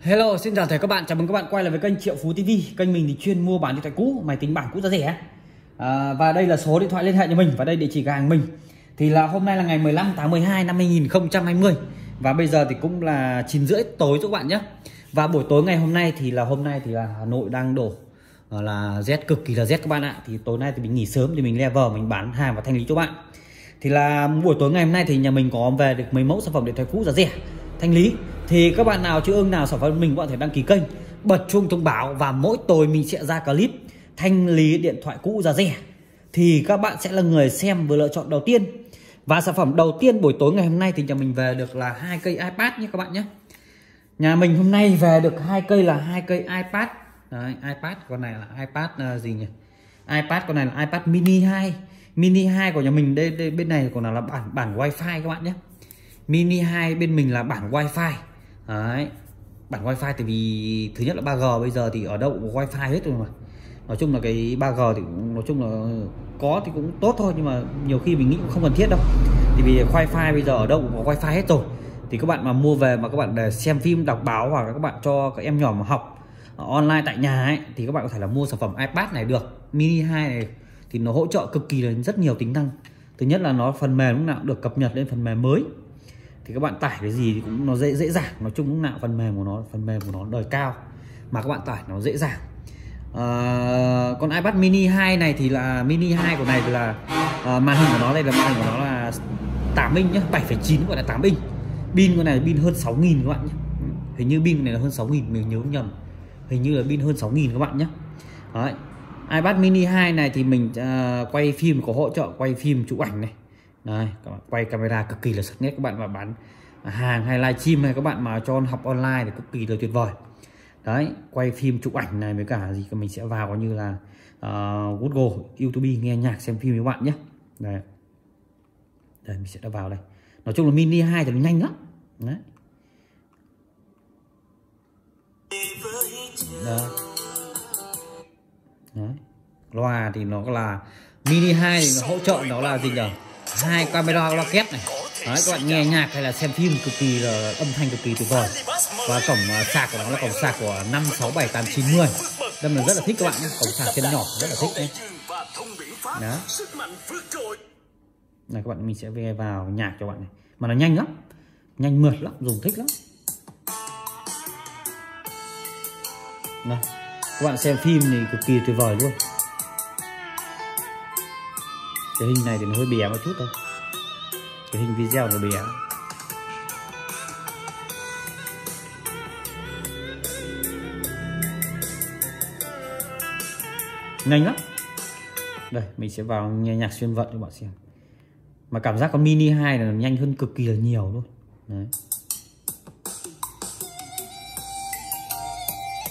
Hello, xin chào thầy các bạn, chào mừng các bạn quay lại với kênh Triệu Phú TV Kênh mình thì chuyên mua bán điện thoại cũ, máy tính bảng cũ giá rẻ. À, Và đây là số điện thoại liên hệ cho mình và đây địa chỉ cửa hàng mình. Thì là hôm nay là ngày 15 tháng 12 năm 2020 Và bây giờ thì cũng là 9 rưỡi tối cho các bạn nhé. Và buổi tối ngày hôm nay thì là hôm nay thì là Hà Nội đang đổ ờ, là rét cực kỳ là rét các bạn ạ. Thì tối nay thì mình nghỉ sớm thì mình level mình bán hàng và thanh lý cho bạn. Thì là buổi tối ngày hôm nay thì nhà mình có về được mấy mẫu sản phẩm điện thoại cũ giá rẻ thanh lý thì các bạn nào chưa ưng nào sản phẩm mình có thể đăng ký kênh bật chuông thông báo và mỗi tối mình sẽ ra clip thanh lý điện thoại cũ giá rẻ. Thì các bạn sẽ là người xem vừa lựa chọn đầu tiên. Và sản phẩm đầu tiên buổi tối ngày hôm nay thì nhà mình về được là hai cây ipad nhé các bạn nhé. Nhà mình hôm nay về được hai cây là hai cây ipad. Đấy, ipad con này là ipad uh, gì nhỉ? ipad con này là ipad mini 2 mini 2 của nhà mình đây, đây bên này còn là bản bản wifi các bạn nhé. Mini 2 bên mình là bản wifi. Đấy. bản wifi thì vì thứ nhất là 3G bây giờ thì ở đâu cũng có wifi hết rồi mà. Nói chung là cái 3G thì cũng, nói chung là có thì cũng tốt thôi nhưng mà nhiều khi mình nghĩ cũng không cần thiết đâu. Thì vì wifi bây giờ ở đâu cũng có wifi hết rồi. Thì các bạn mà mua về mà các bạn để xem phim, đọc báo hoặc là các bạn cho các em nhỏ mà học online tại nhà ấy, thì các bạn có thể là mua sản phẩm iPad này được, mini 2 này thì nó hỗ trợ cực kỳ là rất nhiều tính năng. Thứ nhất là nó phần mềm lúc nào cũng được cập nhật lên phần mềm mới thì các bạn tải cái gì thì cũng nó dễ dễ dàng. Nói chung lúc nào phần mềm của nó phần mềm của nó đời cao mà các bạn tải nó dễ dàng. À, con iPad mini 2 này thì là mini 2 của này thì là à, màn hình của nó đây là màn hình của nó là 8 inch nhá 7,9 gọi là 8 inch. Pin con này pin hơn 6.000 các bạn nhé hình như pin này là hơn 6.000 mình nhớ nhầm. Hình như là pin hơn 6.000 các bạn nhé Đấy. iPad mini 2 này thì mình uh, quay phim có hỗ trợ quay phim chụp ảnh này đây các bạn quay camera cực kỳ là sắc nét các bạn mà bán hàng hay livestream hay các bạn mà cho học online thì cực kỳ là tuyệt vời. Đấy quay phim chụp ảnh này với cả gì mình sẽ vào coi như là uh, Google YouTube nghe nhạc xem phim với bạn nhé. Đây. Đây mình sẽ đã vào đây. Nói chung là mini 2 thì nó nhanh lắm. Đấy. Đấy. Đấy. loa thì nó là mini 2 thì nó hỗ trợ nó là gì nhỉ hai camera kép này. Đấy, các bạn nghe nhạc hay là xem phim cực kỳ là âm thanh cực kỳ tuyệt vời. Và cổng à, sạc của nó là cổng sạc của năm sáu bảy tám chín mươi đâm là rất là thích các bạn nhé. Cổng sạc chân nhỏ rất là thích nhé. Đó. Này các bạn mình sẽ về vào nhạc cho bạn này. Mà nó nhanh lắm. Nhanh mượt lắm dùng thích lắm. Này các bạn xem phim thì cực kỳ tuyệt vời luôn cái hình này thì nó hơi bé một chút thôi. Cái hình video nó bé. Nhanh lắm. Đây, mình sẽ vào nghe nhạc xuyên vận cho bạn xem. Mà cảm giác con mini 2 là nhanh hơn cực kỳ là nhiều luôn. Đấy.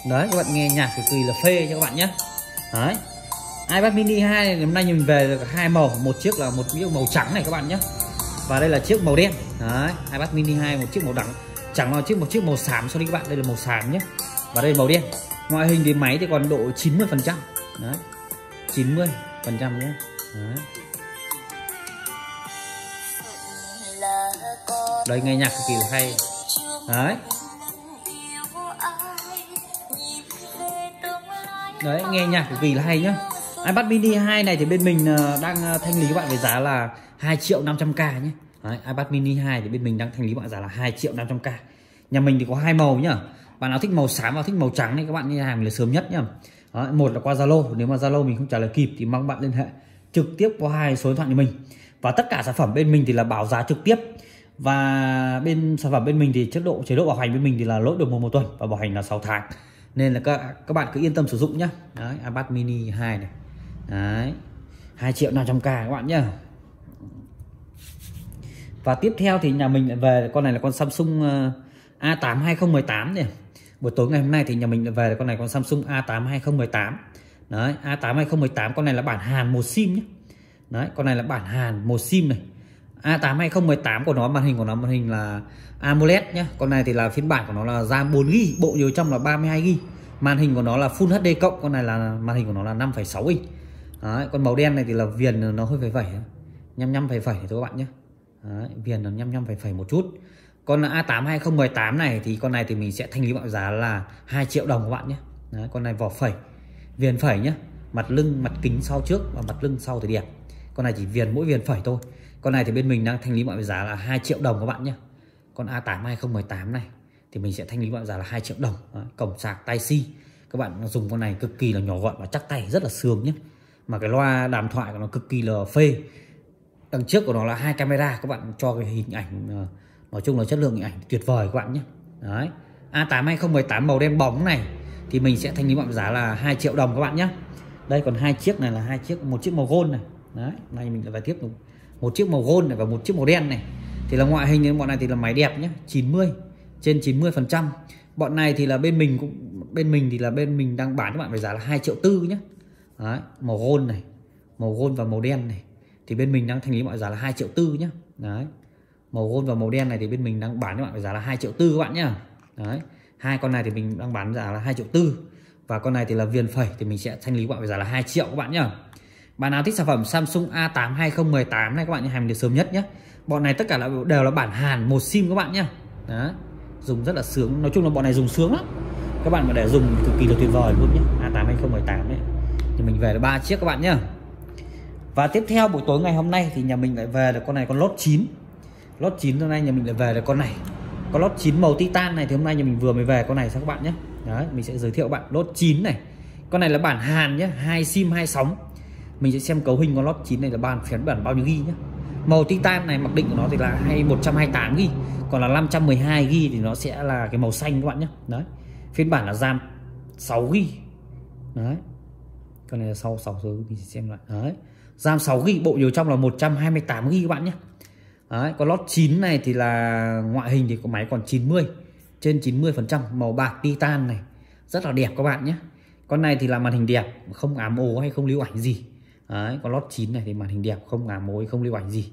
Đấy, các bạn nghe nhạc cực kỳ là phê cho các bạn nhé. Đấy iPad mini 2 này, hôm nay mình về được hai màu, một chiếc là một chiếc màu trắng này các bạn nhé. Và đây là chiếc màu đen. Đấy, iPad mini 2 một chiếc màu đắng. Chẳng là chiếc, một chiếc màu xám, sorry các bạn, đây là màu xám nhé. Và đây là màu đen. Ngoại hình thì máy thì còn độ 90 phần trăm. Đấy 90 phần trăm nhé. Đấy. đây, nghe nhạc cực kỳ là hay. Đấy. Đấy, nghe nhạc cực kỳ là hay nhá iPad mini 2 này ờ, ờ, thì bên mình đang thanh lý các bạn với giá là 2 triệu 500k nhé. Đấy, iPad mini 2 thì bên mình đang thanh lý bạn giá là 2 triệu 500k nhà mình thì có hai màu nhá. Bạn nào thích màu xám và thích màu trắng thì các bạn như hàng là sớm nhất nhá. Đấy, một là qua Zalo nếu mà Zalo mình không trả lời kịp thì mong bạn liên hệ trực tiếp qua hai số điện thoại của mình. Và tất cả sản phẩm bên mình thì là bảo giá trực tiếp. Và bên sản phẩm bên mình thì chế độ chế độ bảo hành bên mình thì là lỗi được một, một tuần và bảo hành là 6 tháng. Nên là các các bạn cứ yên tâm sử dụng nhá. Đấy iPad mini 2 này đấy. 2 triệu 500k các bạn nhá. Và tiếp theo thì nhà mình lại về con này là con Samsung A8 2018 này buổi tối ngày hôm nay thì nhà mình lại về con này con Samsung A8 2018 đấy A8 2018 con này là bản Hàn một sim nhé đấy con này là bản Hàn một sim này. A8 2018 của nó màn hình của nó màn hình là AMOLED nhé con này thì là phiên bản của nó là RAM 4GB bộ nhớ trong là 32GB màn hình của nó là Full HD cộng con này là màn hình của nó là 5,6 inch. Đấy, con màu đen này thì là viền nó hơi phải phẩy nhăm nhăm phải phẩy thôi các bạn nhé Đấy, viền nó nhăm nhăm phải phẩy một chút. Con A8 2018 này thì con này thì mình sẽ thanh lý mọi giá là 2 triệu đồng các bạn nhé Đấy, con này vỏ phẩy viền phẩy nhé mặt lưng mặt kính sau trước và mặt lưng sau thì đẹp. Con này chỉ viền mỗi viền phẩy thôi. Con này thì bên mình đang thanh lý mọi giá là 2 triệu đồng các bạn nhé con A8 2018 này thì mình sẽ thanh lý mọi giá là 2 triệu đồng. Đấy, cổng sạc tai si các bạn dùng con này cực kỳ là nhỏ gọn và chắc tay rất là sướng nhé mà cái loa đàm thoại của nó cực kỳ là phê. Đằng trước của nó là hai camera, các bạn cho cái hình ảnh ờ, nói chung là chất lượng hình ảnh tuyệt vời các bạn nhé. Đấy. A8 2018 màu đen bóng này, thì mình sẽ thanh lý mọi giá là 2 triệu đồng các bạn nhé. Đây, còn hai chiếc này là hai chiếc, một chiếc màu gold này. Đấy này mình lại tiếp tục. Một chiếc màu gold này và một chiếc màu đen này. Thì là ngoại hình như bọn này thì là máy đẹp nhé 90 trên 90 phần trăm. Bọn này thì là bên mình cũng, bên mình thì là bên mình đang bán các bạn với giá là 2 triệu tư nhé đấy, màu gold này màu gold và màu đen này. Thì bên mình đang thanh lý mọi giá là 2 triệu tư nhé đấy màu gold và màu đen này thì bên mình đang bán cho bạn giá là 2 triệu tư các bạn nhá. Đấy hai con này thì mình đang bán giá là 2 triệu tư. Và con này thì là viền phẩy thì mình sẽ thanh lý bạn với giá là 2 triệu các bạn nhá. Bạn nào thích sản phẩm Samsung A8 2018 này các bạn hàng được sớm nhất nhé bọn này tất cả là đều là bản Hàn một sim các bạn nhá. Đó dùng rất là sướng. Nói chung là bọn này dùng sướng lắm. Các bạn mà để dùng cực kỳ là tuyệt vời luôn nhé A8 2018 đấy thì mình về được ba chiếc các bạn nhá. Và tiếp theo buổi tối ngày hôm nay thì nhà mình lại về được con này, con lốt 9 lốt 9 hôm nay nhà mình lại về được con này. Con lốt 9 màu titan này thì hôm nay nhà mình vừa mới về con này cho các bạn nhé đấy, mình sẽ giới thiệu bạn lốt 9 này. Con này là bản Hàn nhé hai sim, hai sóng. Mình sẽ xem cấu hình con lót 9 này là bàn phiên bản bao nhiêu ghi nhé màu titan này mặc định của nó thì là hay 128 ghi. Còn là 512 ghi thì nó sẽ là cái màu xanh các bạn nhé đấy, phiên bản là RAM 6 ghi. Đấy cho nên là sau 6 số mình sẽ xem lại. Đấy. RAM 6 GB bộ nhiều trong là 128 GB các bạn nhé. Đấy, con lót 9 này thì là ngoại hình thì có máy còn 90 trên 90 phần trăm màu bạc titan này. Rất là đẹp các bạn nhé. Con này thì là màn hình đẹp không ám ố hay không lưu ảnh gì. Đấy, con lót 9 này thì màn hình đẹp không ám ố hay không lưu ảnh gì.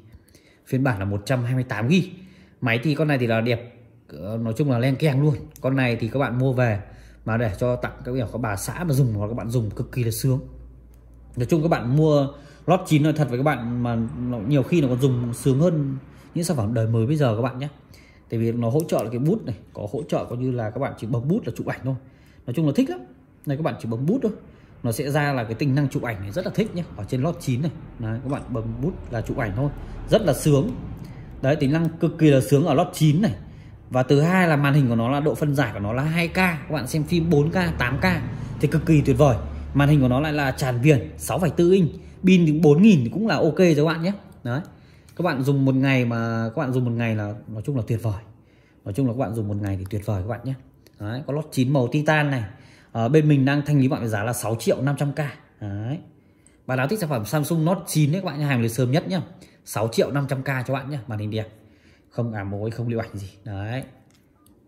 Phiên bản là 128 GB máy thì con này thì là đẹp ờ, nói chung là len keng luôn. Con này thì các bạn mua về mà để cho tặng các kiểu các bà xã mà dùng hoặc các bạn dùng cực kỳ là sướng. Nói chung các bạn mua lót chín nói thật với các bạn mà nhiều khi nó còn dùng sướng hơn những sản phẩm đời mới bây giờ các bạn nhé. Tại vì nó hỗ trợ là cái bút này có hỗ trợ coi như là các bạn chỉ bấm bút là chụp ảnh thôi. Nói chung là thích lắm. Này các bạn chỉ bấm bút thôi. Nó sẽ ra là cái tính năng chụp ảnh này rất là thích nhé. Ở trên lót 9 này. Đấy, các bạn bấm bút là chụp ảnh thôi. Rất là sướng. Đấy tính năng cực kỳ là sướng ở lót 9 này và thứ hai là màn hình của nó là độ phân giải của nó là 2K các bạn xem phim 4K 8K thì cực kỳ tuyệt vời. Màn hình của nó lại là tràn viền 6,4 inch. Pin đến 4000 thì cũng là ok cho các bạn nhé. Đấy. Các bạn dùng một ngày mà các bạn dùng một ngày là nói chung là tuyệt vời. Nói chung là các bạn dùng một ngày thì tuyệt vời các bạn nhé. Đấy có lót chín màu titan này. Ở bên mình đang thanh lý bạn với giá là 6 triệu 500k đấy. Bạn nào thích sản phẩm Samsung Note 9 đấy các bạn hàng lịch sớm nhất nhá 6 triệu 500k cho bạn nhé màn hình đẹp không à, ảm mối không lưu ảnh gì. Đấy.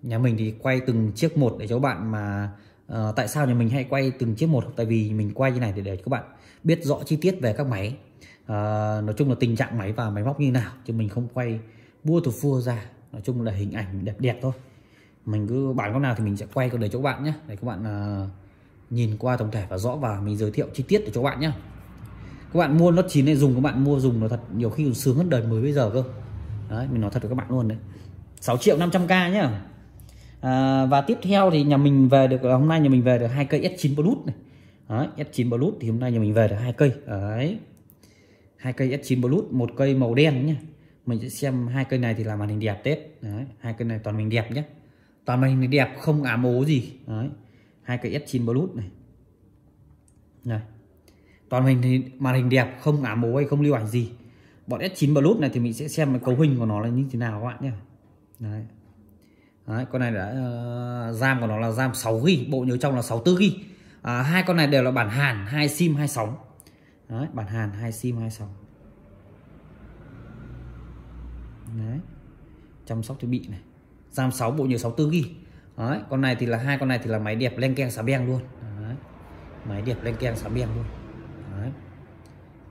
Nhà mình thì quay từng chiếc một để cho bạn mà uh, tại sao nhà mình hay quay từng chiếc một? Tại vì mình quay như này để để các bạn biết rõ chi tiết về các máy. Uh, nói chung là tình trạng máy và máy móc như nào chứ mình không quay bua từ phua ra. Nói chung là hình ảnh đẹp đẹp thôi. Mình cứ bán con nào thì mình sẽ quay để cho các bạn nhé. Để các bạn uh, nhìn qua tổng thể và rõ và mình giới thiệu chi tiết để cho các bạn nhé. Các bạn mua nó chín này dùng các bạn mua dùng nó thật nhiều khi còn sướng hơn đời mới bây giờ cơ đấy mình nói thật với các bạn luôn đấy. 6 triệu 500k nhá. À, và tiếp theo thì nhà mình về được à, hôm nay nhà mình về được hai cây S9 Plus này. Đấy, S9 Plus thì hôm nay nhà mình về được hai cây. Đấy. Hai cây S9 Plus một cây màu đen nhá. Mình sẽ xem hai cây này thì là màn hình đẹp tết. Đấy, hai cây này toàn mình đẹp nhé toàn màn hình đẹp không ám ố gì. Đấy hai cây S9 Plus này. Này. Toàn màn hình màn hình đẹp không ám ố hay không lưu ảnh gì bọn S9 Plus này thì mình sẽ xem cái cấu hình của nó là như thế nào các bạn nhé. Đấy. Đấy, con này đã ờ, uh, RAM của nó là RAM 6GB bộ nhớ trong là 64GB à, hai con này đều là bản Hàn hai sim hai sóng. Đấy, bản Hàn hai sim hai sóng. Đấy. chăm sóc thiết bị này. RAM 6 bộ nhớ 64GB Đấy, con này thì là hai con này thì là máy đẹp len keng xà beng luôn. Đấy. máy đẹp len keng xà beng luôn. Đấy.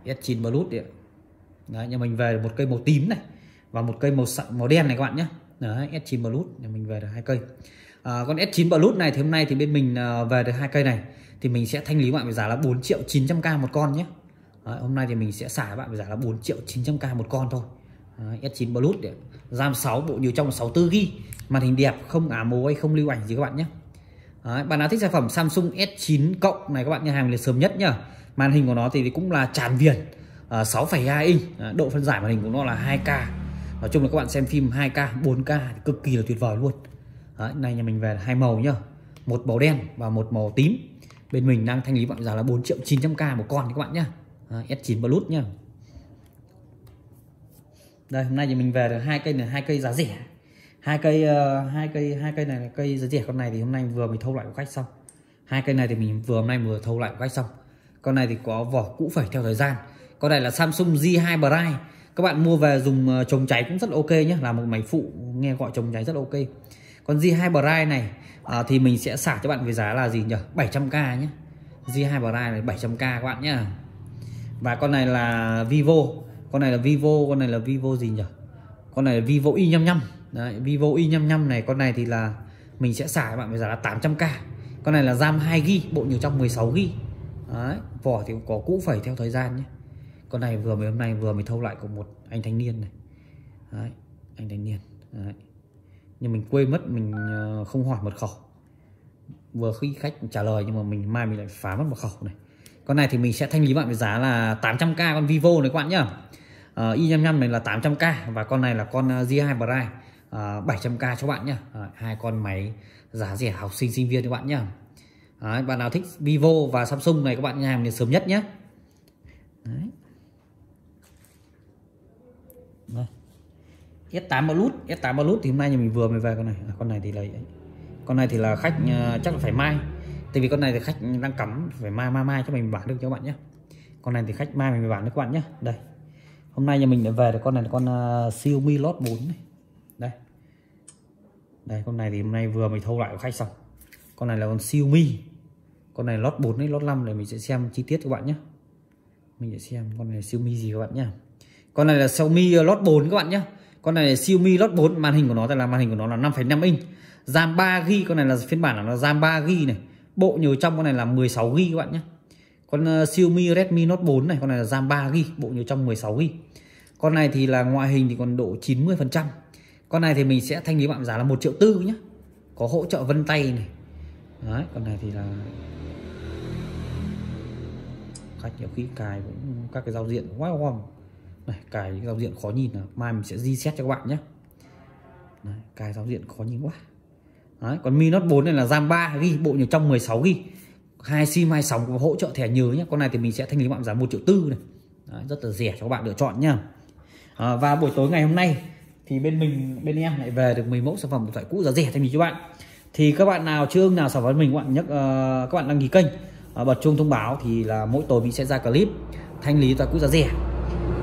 S9 Plus đấy. Đấy, nhà mình về một cây màu tím này và một cây màu màu đen này các bạn nhé Đấy, S9 Plus nhà mình về được hai cây. À, con S9 Plus này thì hôm nay thì bên mình à, về được hai cây này thì mình sẽ thanh lý bạn với giá là 4 triệu 900k một con nhé Đấy, hôm nay thì mình sẽ xả bạn với giá là 4 triệu 900k một con thôi. Đấy, S9 Plus để RAM 6 bộ nhiều trong 64 GB màn hình đẹp không ả mồ hay không lưu ảnh gì các bạn nhé Đấy, bạn nào thích sản phẩm Samsung S9 cộng này các bạn nhà hàng liền sớm nhất nhá. Màn hình của nó thì cũng là tràn viền. Ờ, 6,2 inch. Ờ, độ phân giải màn hình của nó là 2K nói chung là các bạn xem phim 2K 4K thì cực kỳ là tuyệt vời luôn. Đấy, này nhà mình về hai màu nhá. Một màu đen và một màu tím. Bên mình đang thanh lý bạn giá là 4 triệu 900k một con các bạn nhá. Ờ, à, S9 Plus nhá. Đây hôm nay thì mình về được hai cây này hai cây giá rẻ. Hai cây uh, hai cây hai cây này là cây giá rẻ. Con này thì hôm nay vừa mình thâu lại của khách xong. Hai cây này thì mình vừa hôm nay vừa thâu lại của khách xong. Con này thì có vỏ cũ phải theo thời gian con này là Samsung J2 Prime. Các bạn mua về dùng ờ, chống cháy cũng rất ok nhé là một máy phụ nghe gọi chống cháy rất ok. Còn J2 Prime này à, thì mình sẽ xả cho bạn với giá là gì nhỉ? 700k nhé J2 Prime này 700k các bạn nhé và con này là Vivo. Con này là Vivo con này là Vivo gì nhỉ? Con này là Vivo Y55 Đấy, Vivo Y55 này con này thì là mình sẽ xả các bạn với giá là 800k con này là RAM 2GB bộ nhớ trong 16GB Đấy, vỏ thì có cũ phẩy theo thời gian nhé con này vừa mới hôm nay vừa mới thâu lại của một anh thanh niên này. Đấy, anh thanh niên. Đấy. nhưng mình quên mất mình ờ, không hỏi mật khẩu. Vừa khi khách trả lời nhưng mà mình mai mình lại phá mất mật khẩu này. Con này thì mình sẽ thanh lý bạn với giá là 800k con Vivo này các bạn nhá. Ờ, uh, i55 này là 800k và con này là con ờ, g2 Prime 700k cho bạn nhá. Hai con máy giá rẻ học sinh sinh viên các bạn nhá. Đấy, bạn nào thích Vivo và Samsung này các bạn nhà hàng sớm nhất nhé Đấy. Đây. S8 Plus S8 Plus thì hôm nay nhà mình vừa mới về con này. À, con này thì là con này thì là khách uh, chắc là phải mai. Tại vì con này thì khách đang cắm phải mai mai mai cho mình bán được cho các bạn nhé. Con này thì khách mai mình bán được các bạn nhé. Đây. Hôm nay nhà mình đã về được con này là con uh, Xiaomi Note 4 này. Đây. Đây con này thì hôm nay vừa mới thâu lại của khách xong. Con này là con Xiaomi. Con này lót 4 hay lót 5 này mình sẽ xem chi tiết các bạn nhé. Mình sẽ xem con này là Xiaomi gì các bạn nhé. Con này là Xiaomi ờ, lót 4 các bạn nhé con này là Xiaomi Note 4 màn hình của nó là màn hình của nó là 5,5 inch. RAM 3GB con này là phiên bản là RAM 3GB này. Bộ nhớ trong con này là 16GB các bạn nhé. Con uh, Xiaomi Redmi Note 4 này con này là RAM 3GB bộ nhớ trong 16GB con này thì là ngoại hình thì còn độ 90% con này thì mình sẽ thanh lý bạn giá là một triệu tư nhé. Có hỗ trợ vân tay này. Đấy con này thì là khách nhiều khi cài cũng các cái giao diện quá wow này cài những giao diện khó nhìn là mai mình sẽ di xét cho các bạn nhé. Đấy, cài giao diện khó nhìn quá. Đấy, còn Mi Note 4 này là RAM 3 ghi bộ nhiều trong 16 ghi hai sim hai sóng có hỗ trợ thẻ nhớ nhé. Con này thì mình sẽ thanh lý bạn giá một triệu tư này. Đấy, rất là rẻ cho các bạn lựa chọn nhá. À, và buổi tối ngày hôm nay thì bên mình bên em lại về được 10 mẫu sản phẩm điện thoại cũ giá rẻ thanh lý cho bạn. Thì các bạn nào chưa nào sản phẩm mình các bạn nhắc uh, các bạn đăng ký kênh uh, bật chuông thông báo thì là mỗi tối mình sẽ ra clip thanh lý tại cũ giá rẻ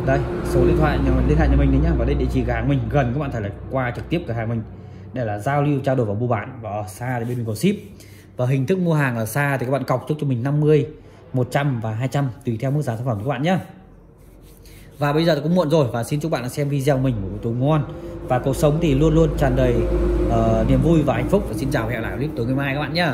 đây số điện thoại nhà liên hệ nhà mình đấy nhá. Và đây địa chỉ cửa hàng mình gần các bạn thể là qua trực tiếp cửa hàng mình. Để là giao lưu trao đổi và mua bán. Và ở xa thì bên mình có ship. Và hình thức mua hàng ở xa thì các bạn cọc trước cho mình 50 100 và 200 tùy theo mức giá sản phẩm các bạn nhé và bây giờ cũng muộn rồi và xin chúc bạn xem video mình của buổi tối ngon. Và cuộc sống thì luôn luôn tràn đầy uh, niềm vui và hạnh phúc. Và xin chào và hẹn lại clip tối ngày mai các bạn nhé